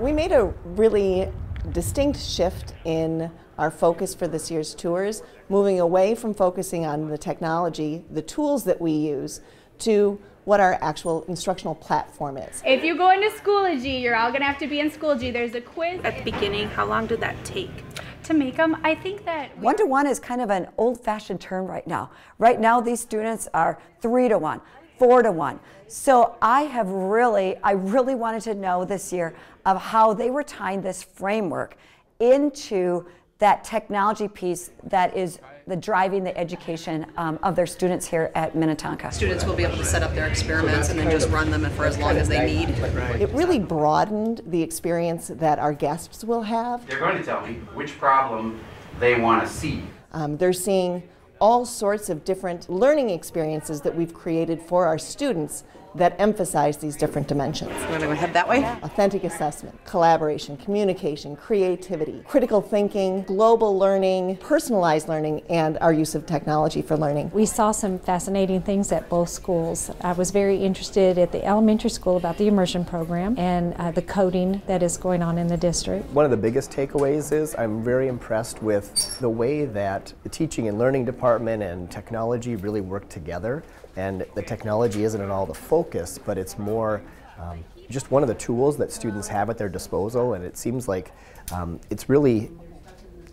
We made a really distinct shift in our focus for this year's tours, moving away from focusing on the technology, the tools that we use, to what our actual instructional platform is. If you go into Schoology, you're all gonna have to be in Schoology. There's a quiz at the beginning. How long did that take? To make them, I think that one to one is kind of an old-fashioned term right now. Right now, these students are three to one, four to one. So I have really, I really wanted to know this year of how they were tying this framework into that technology piece that is the driving the education um, of their students here at Minnetonka. Students will be able to set up their experiments and then just run them for as long as they need. It really broadened the experience that our guests will have. They're going to tell me which problem they want to see. Um, they're seeing all sorts of different learning experiences that we've created for our students that emphasize these different dimensions. We're going to head that way. Authentic assessment, collaboration, communication, creativity, critical thinking, global learning, personalized learning, and our use of technology for learning. We saw some fascinating things at both schools. I was very interested at the elementary school about the immersion program and uh, the coding that is going on in the district. One of the biggest takeaways is I'm very impressed with the way that the teaching and learning department and technology really work together and the technology isn't at all the focus, but it's more um, just one of the tools that students have at their disposal, and it seems like um, it's really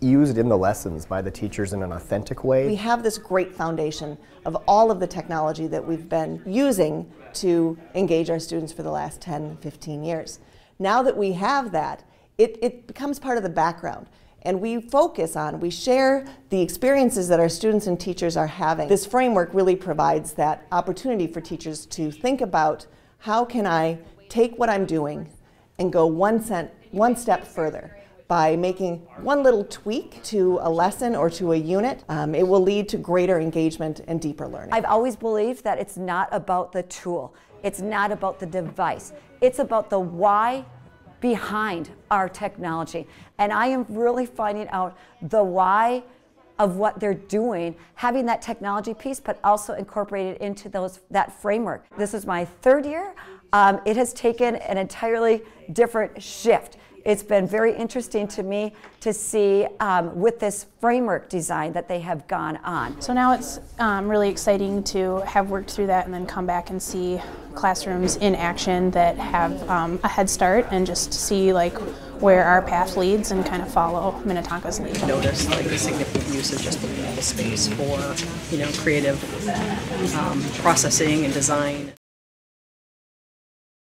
used in the lessons by the teachers in an authentic way. We have this great foundation of all of the technology that we've been using to engage our students for the last 10, 15 years. Now that we have that, it, it becomes part of the background and we focus on, we share the experiences that our students and teachers are having. This framework really provides that opportunity for teachers to think about how can I take what I'm doing and go one, cent, one step further by making one little tweak to a lesson or to a unit, um, it will lead to greater engagement and deeper learning. I've always believed that it's not about the tool, it's not about the device, it's about the why behind our technology. And I am really finding out the why of what they're doing, having that technology piece, but also incorporated into those that framework. This is my third year. Um, it has taken an entirely different shift. It's been very interesting to me to see um, with this framework design that they have gone on. So now it's um, really exciting to have worked through that and then come back and see classrooms in action that have um, a head start and just see like where our path leads and kind of follow Minnetonka's lead. Notice like the significant use of just the space for you know creative um, processing and design.